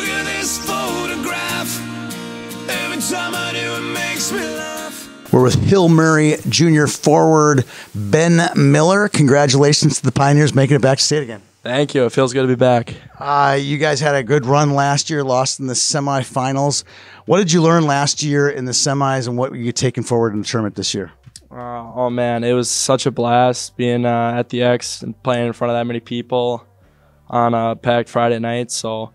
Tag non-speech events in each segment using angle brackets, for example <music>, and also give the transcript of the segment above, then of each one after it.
Look at this photograph. Every time I do, it makes me laugh. We're with Hill Murray Junior forward Ben Miller. Congratulations to the Pioneers making it back to state again. Thank you. It feels good to be back. Uh, you guys had a good run last year, lost in the semifinals. What did you learn last year in the semis, and what were you taking forward in the tournament this year? Uh, oh man, it was such a blast being uh, at the X and playing in front of that many people on a packed Friday night. So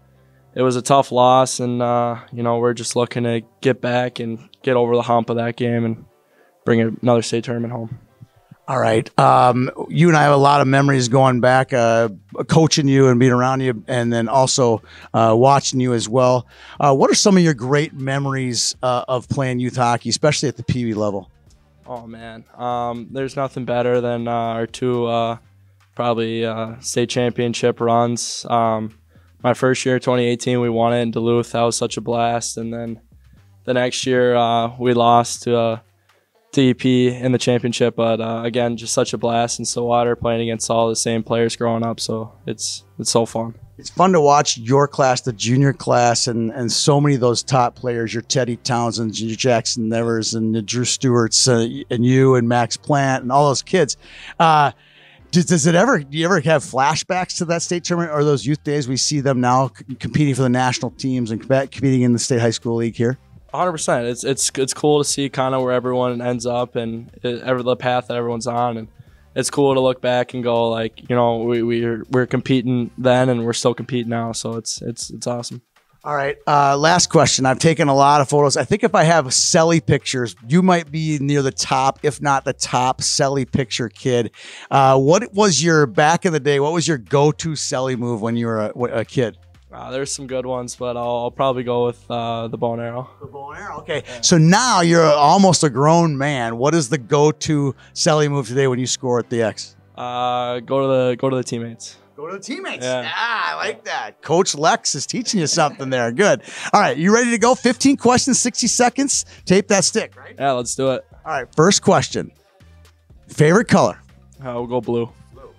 it was a tough loss, and uh, you know we're just looking to get back and get over the hump of that game and bring another state tournament home. All right. Um, you and I have a lot of memories going back, uh, coaching you and being around you, and then also uh, watching you as well. Uh, what are some of your great memories uh, of playing youth hockey, especially at the Pee Wee level? Oh man, um, there's nothing better than uh, our two uh, probably state championship runs. Um, my first year, 2018, we won it in Duluth. That was such a blast, and then the next year we lost to DEP in the championship. But uh, again, just such a blast in Stillwater playing against all the same players growing up. So it's it's so fun. It's fun to watch your class, the junior class, and and so many of those top players. Your Teddy Townsend, your Jackson Nevers, and the Drew Stewarts, uh, and you and Max Plante, and all those kids. Uh, does, does, it ever? Do you ever have flashbacks to that state tournament or those youth days? We see them now competing for the national teams and competing in the state high school league here. 100. percent It's it's it's cool to see kind of where everyone ends up and it, ever the path that everyone's on, and it's cool to look back and go like, you know, we we're we're competing then and we're still competing now, so it's it's it's awesome. All right. Uh, last question. I've taken a lot of photos. I think if I have Celly pictures, you might be near the top, if not the top Celly picture kid. Uh, what was your back in the day? What was your go-to Celly move when you were a, a kid? Uh, there's some good ones, but I'll, I'll probably go with uh, the bow and arrow. The bow and arrow. Okay. Yeah. So now you're almost a grown man. What is the go-to Celly move today when you score at the X? Uh, go to the go to the teammates. Go to the teammates. Yeah. yeah, I like that. Coach Lex is teaching you something there. Good. All right, you ready to go? 15 questions, 60 seconds. Tape that stick, right? Yeah, let's do it. All right, first question. Favorite color? Uh, we'll go blue. Blue.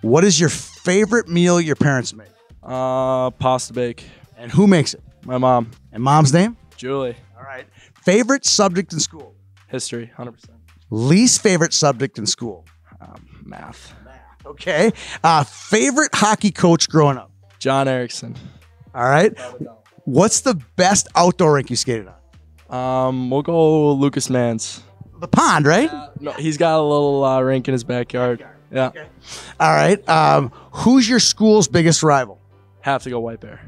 What is your favorite meal your parents make? Uh, pasta bake. And who makes it? My mom. And mom's name? Julie. All right. Favorite subject in school? History, 100%. Least favorite subject in school? Um, math. Math. Okay. Uh, favorite hockey coach growing up? John Erickson. All right. What's the best outdoor rink you skated on? Um, we'll go Lucas Mans. The pond, right? Uh, no, he's got a little uh, rink in his backyard. Yeah. Okay. All right. Um, who's your school's biggest rival? Have to go White Bear.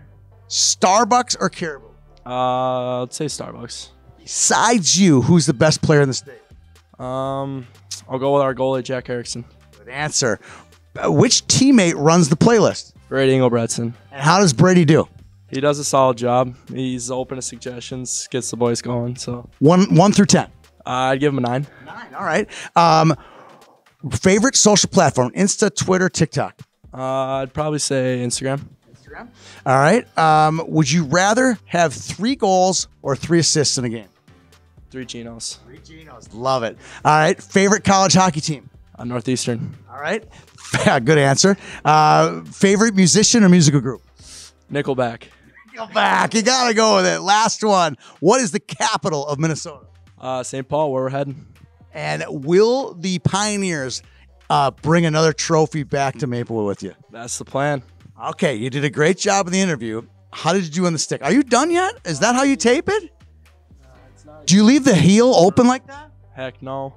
Starbucks or Caribou? Uh, let's say Starbucks. Besides you, who's the best player in the state? Um, I'll go with our goalie, Jack Erickson. Good answer. Uh, which teammate runs the playlist? Brady Engelbretson. And how does Brady do? He does a solid job. He's open to suggestions, gets the boys going. So one one through ten. Uh, I'd give him a nine. Nine. All right. Um, favorite social platform: Insta, Twitter, TikTok. Uh, I'd probably say Instagram. Instagram. All right. Um, would you rather have three goals or three assists in a game? Three Genos. Three Genos. Love it. All right. Favorite college hockey team? Uh, Northeastern. All right. <laughs> Good answer. Uh, favorite musician or musical group? Nickelback. Nickelback. You got to go with it. Last one. What is the capital of Minnesota? Uh, St. Paul, where we're heading. And will the Pioneers uh, bring another trophy back to Maplewood with you? That's the plan. Okay, you did a great job in the interview. How did you do on the stick? Are you done yet? Is that how you tape it? Do you leave the heel open like that? Heck no.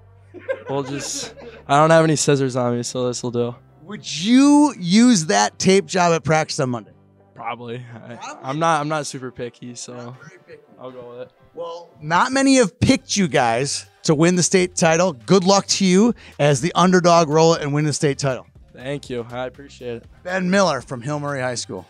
We'll just. I don't have any scissors on me, so this will do. Would you use that tape job at practice on Monday? Probably. I, am not. I'm not super picky, so picky. I'll go with it. Well, not many have picked you guys to win the state title. Good luck to you as the underdog roll it and win the state title. Thank you. I appreciate it. Ben Miller from Hill Murray High School.